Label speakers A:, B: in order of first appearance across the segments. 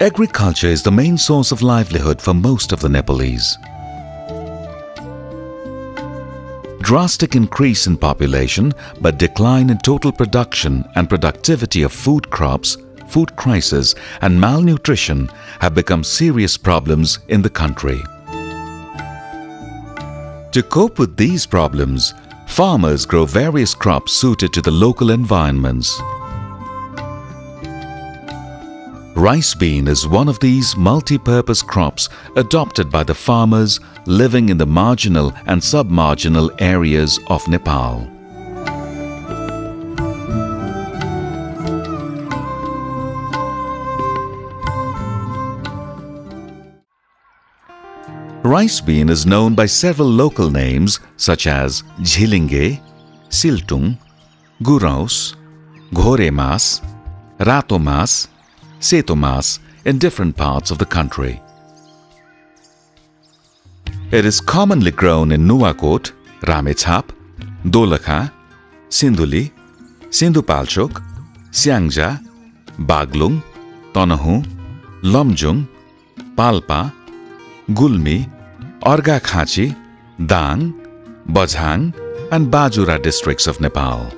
A: Agriculture is the main source of livelihood for most of the Nepalese. Drastic increase in population but decline in total production and productivity of food crops, food crisis and malnutrition have become serious problems in the country. To cope with these problems, farmers grow various crops suited to the local environments. Rice bean is one of these multi-purpose crops adopted by the farmers living in the marginal and sub-marginal areas of Nepal. Rice bean is known by several local names such as Jhilinge, Siltung, Guraus, Ghoremas, Ratomas, Setomas in different parts of the country. It is commonly grown in Nuwakot, Ramechhap, Dolakha, Sindhuli, Sindhupalchok, Syangja, Baglung, Tanahu, Lamjung, Palpa, Gulmi, Arghakhanchi, Dang, Bajhang and Bajura districts of Nepal.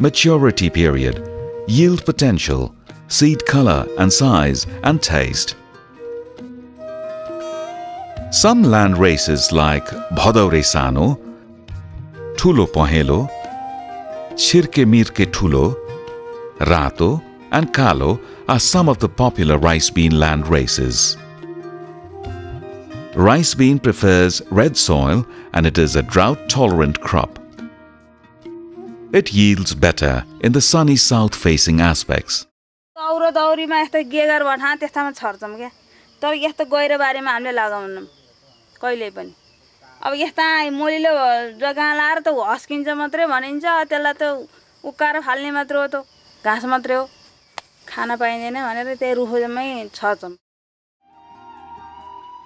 A: maturity period, yield potential, seed color and size, and taste. Some land races like Bhadaure Sano, Tulo Pohelo, Chirke Mirke Tulo, Rato, and Kalo are some of the popular rice bean land races. Rice bean prefers red soil and it is a drought-tolerant crop. It yields better in the sunny south-facing aspects.
B: दौरो दौरीमा यस्तो Geiger भठा त्यस्तामा छर्छौँ क्या तर यस्तो गहिरो बारीमा हामीले लगाउनौँ कहिल्यै पनि अब यस्ता मोलिलो जग्गा लाएर त हस्किन्छ मात्रै भनिन्छ त्यसलाई त उक्काएर फाल्ने मात्र हो त घाँस मात्रै हो खान पाइँदैन भनेर त्यही रुखमै छर्छौँ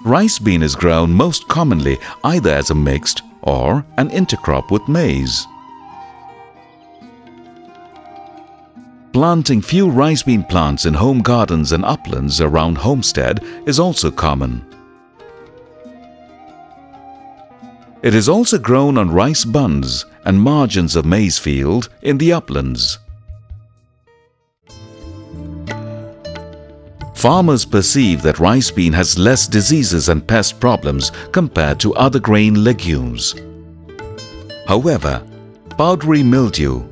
A: Rice bean is grown most commonly either as a mixed or an intercrop with maize. Planting few rice bean plants in home gardens and uplands around homestead is also common. It is also grown on rice bunds and margins of maize field in the uplands. Farmers perceive that rice bean has less diseases and pest problems compared to other grain legumes. However, powdery mildew,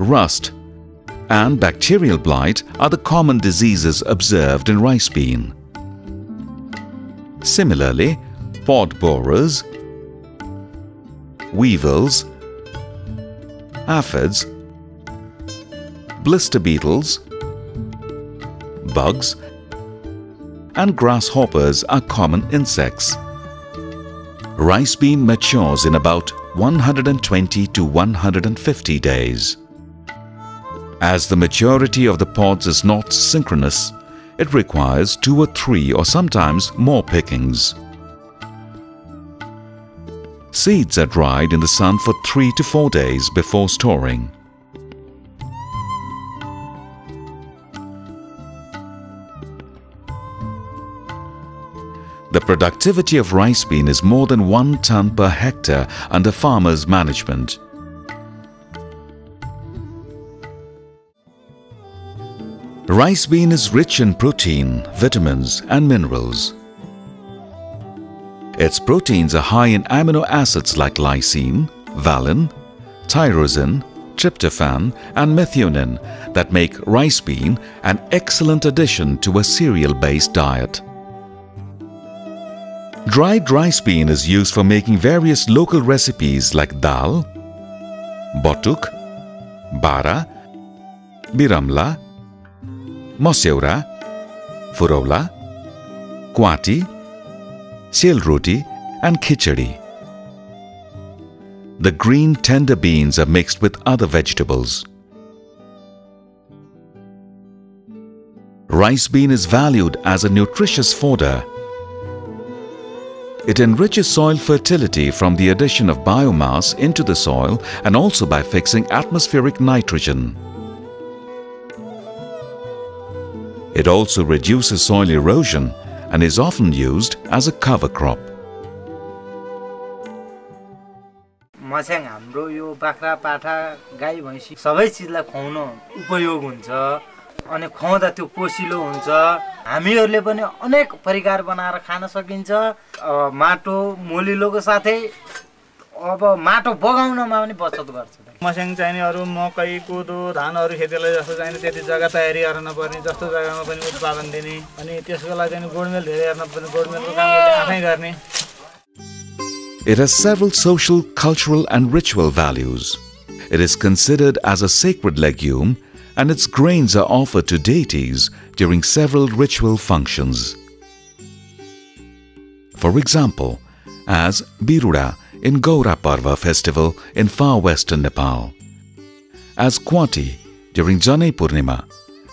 A: rust and bacterial blight are the common diseases observed in rice bean. Similarly, pod borers, weevils, aphids, blister beetles, bugs and grasshoppers are common insects. Rice bean matures in about 120 to 150 days. As the maturity of the pods is not synchronous, it requires two or three or sometimes more pickings. Seeds are dried in the sun for three to four days before storing. The productivity of rice bean is more than 1 ton per hectare under farmers' management. Rice bean is rich in protein, vitamins and minerals. Its proteins are high in amino acids like lysine, valine, tyrosine, tryptophan and methionine that make rice bean an excellent addition to a cereal-based diet. Dried rice bean is used for making various local recipes like dal, botuk, bara, biramla furola, kwati, sil roti, and khichdi. The green tender beans are mixed with other vegetables. Rice bean is valued as a nutritious fodder. It enriches soil fertility from the addition of biomass into the soil and also by fixing atmospheric nitrogen. It also reduces soil erosion and is often used as a cover crop.
C: मस्याङ हाम्रो यो बाख्रा पाठा गाई भैँसी सबै चिजलाई खुवाउन उपयोग हुन्छ अनि खुवाउँदा त्यो पोसिलो हुन्छ हामीहरूले पनि अनेक परिकार बनाएर खान सकिन्छ अब माटो मोलिलोको साथै अब माटो बगाउनमा पनि बचत गर्छ
D: मस्याङ चाहिने अरू मकै कोदो धानहरू खेतीलाई जस्तो चाहिने त्यति जग्गा तयारी गर्न नपर्ने जस्तो जग्गामा पनि उत्पादन दिने अनि त्यसको लागि चाहिँ गोडमेल धेरै हेर्न पर्ने गोडमेलको काम पनि आफै गर्ने
A: It has several social, cultural, and ritual values. It is considered as a sacred legume, and its grains are offered to deities during several ritual functions. For example, as Biruda in Gaura Parva festival in far western Nepal, as Kwati during Janai Purnima,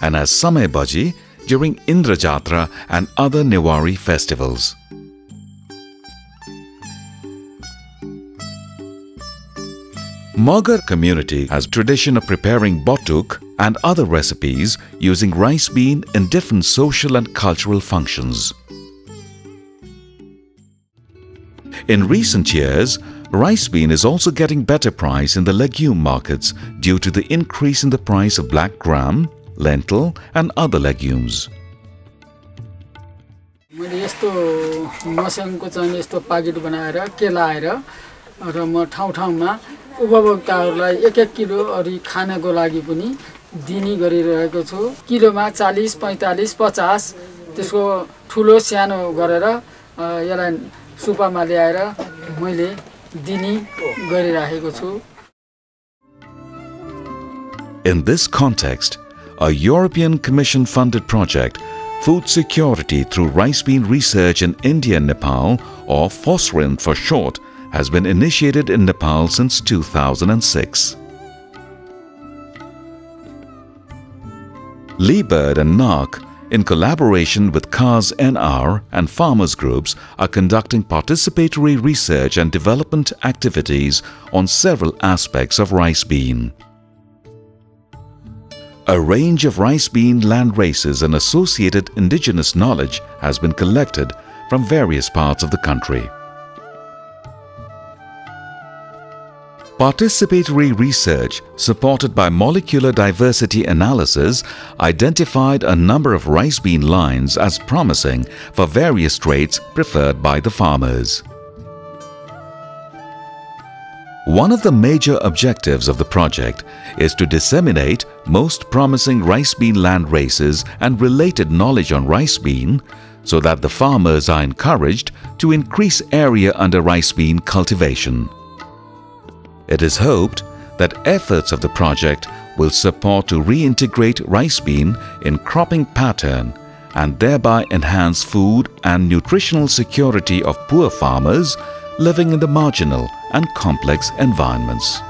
A: and as Samay Baji during Indra Jatra and other Newari festivals. Magar community has tradition of preparing botuk and other recipes using rice bean in different social and cultural functions. In recent years, rice bean is also getting better price in the legume markets due to the increase in the price of black gram, lentil and other legumes.
E: मैले यस्तो मस्याङको चाहिँ यस्तो packet बनाएर केलाएर र म ठाउँ ठाउँमा उपभोक्ताहरूलाई एक एक किलो अरू खानको लागि पनि दिने गरिरहेको छु किलोमा चालिस पैँतालिस पचास त्यसको ठुलो सानो गरेर अ, यसलाई सुपामा ल्याएर मैले गरिराखेको छु
A: In this context, a European Commission funded project, Food Security through Rice Bean Research in India and Nepal, or FOSRIN for short, has been initiated in Nepal since 2006. LI-BIRD and NARC in collaboration with CAZS-NR and farmers groups, are conducting participatory research and development activities on several aspects of rice bean. A range of rice bean land races and associated indigenous knowledge has been collected from various parts of the country. Participatory research supported by molecular diversity analysis identified a number of rice bean lines as promising for various traits preferred by the farmers. One of the major objectives of the project is to disseminate most promising rice bean land races and related knowledge on rice bean so that the farmers are encouraged to increase area under rice bean cultivation. It is hoped that efforts of the project will support to reintegrate rice bean in cropping pattern and thereby enhance food and nutritional security of poor farmers living in the marginal and complex environments.